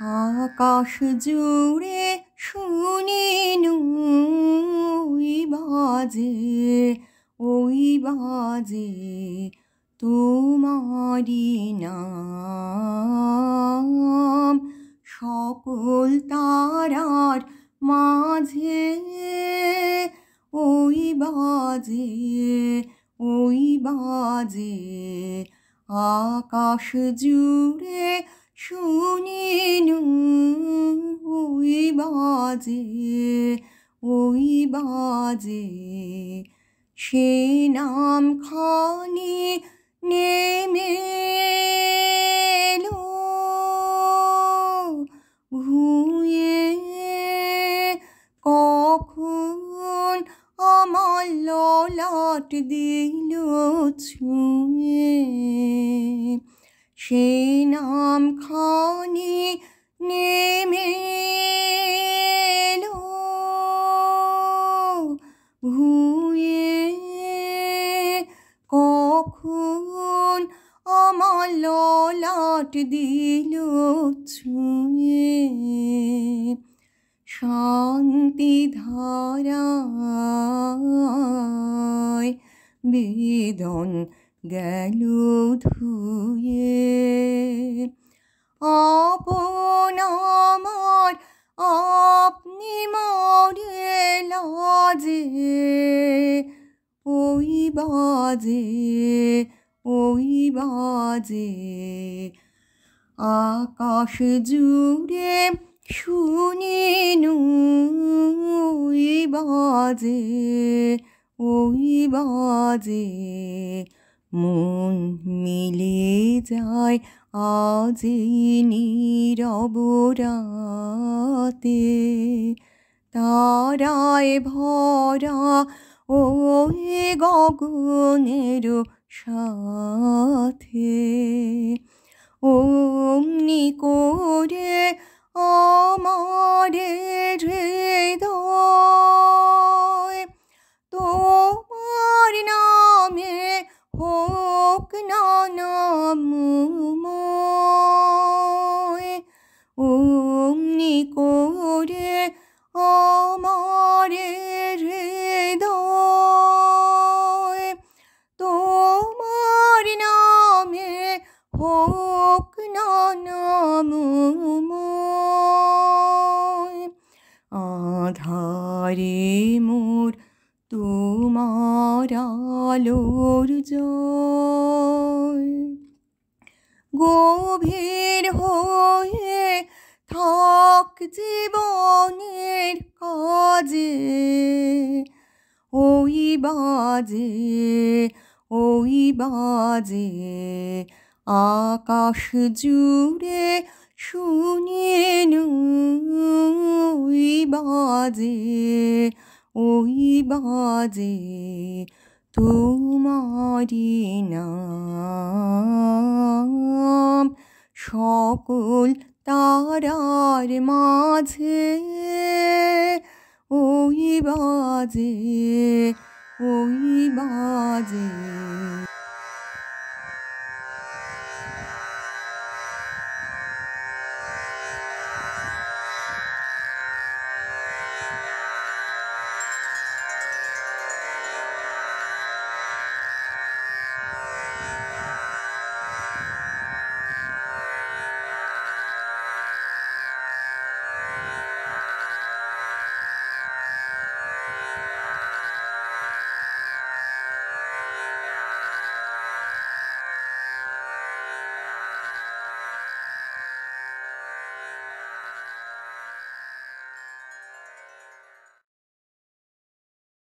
আকাশ জুড়ে শুনি ওই বাজে ওই বাজে তোমারি নাম। সকল তারার মাঝে ওই বাজে ওই বাজে। আকাশ জুড়ে শুনি ওই বাজে ওই বাজে। সে নাম খানি নেমে ভুঁয়ে কখন আমার ললাট দিল ছুঁয়ে। সে নাম খানি নেমে ভুঁয়ে কখন আমার ললাট দিল ছুঁয়ে। শান্তি ধারায় বেদন গেল ধুয়ে। আপন আমার, আপনি মরে লাজে ওই বাজে ওই বাজে। আকাশ জুড়ে শুনি ওই বাজে ওই বাজে। মন মিলে যায় আজ নীরব রাতে। তারায় ভরা ওই গগনের সাথে, অমনি করে আমার হৃদয় আধারে মোর, তোমার আলোর গভীর হয়ে থাক জীবনের কাজে, ওই বাজে ওই বাজে, আকাশ জুড়ে ওই বাজে ওই বাজে তোমারি নাম। সকল তারার মাঝে ওই বাজে ওই বাজে।